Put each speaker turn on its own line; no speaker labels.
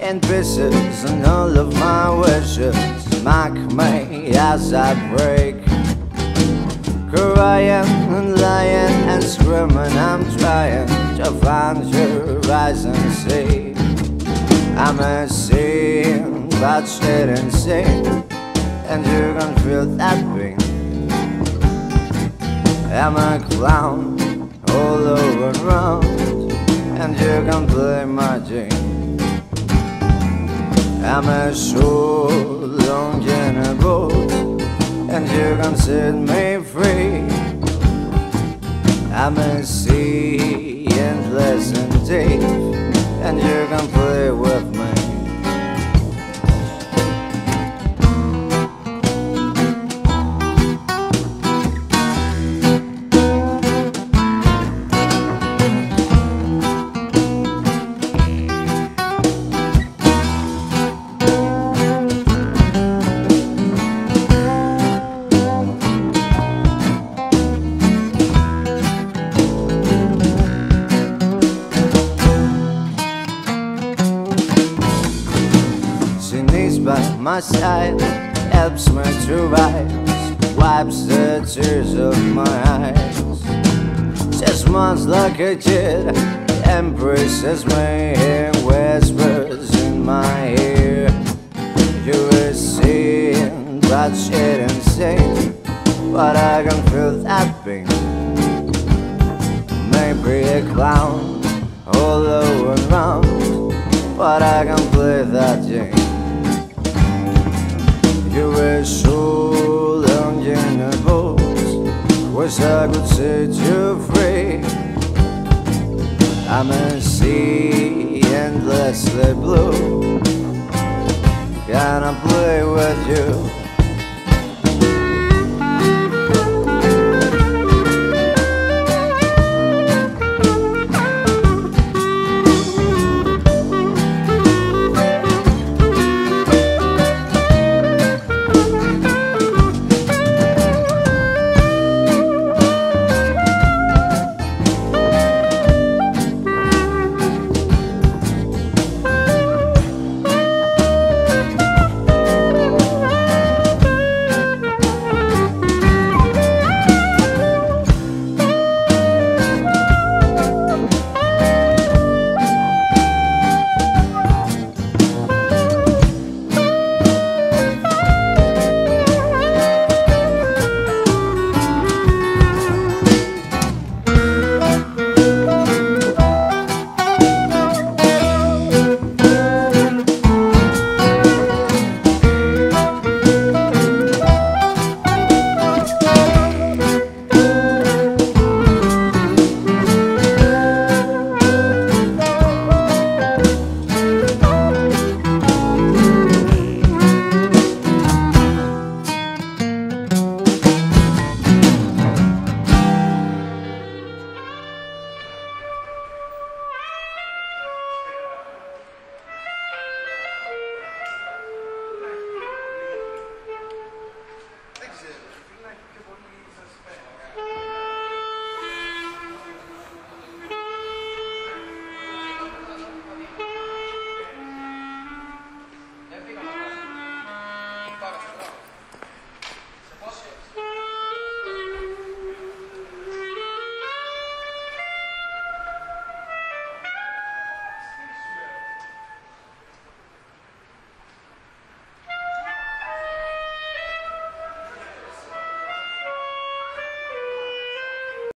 in pieces, and all of my wishes mock me as I break. Crying and lying and screaming, I'm trying to find your eyes and see. I'm a seeing, but didn't and you can feel that pain. I'm a clown all over round, and you can play my game. I'm a soul long a boat, and you can set me free. I'm a sea and deep, and you can play with by my side, helps me to rise, wipes the tears of my eyes. Just smiles like a kid, embraces me and whispers in my ear. You were seeing, but she didn't say, but I can feel that pain. Maybe a clown all over around, but I can play that game. So long in a boat Wish I could set you free I'm a sea endlessly blue Can I play with you?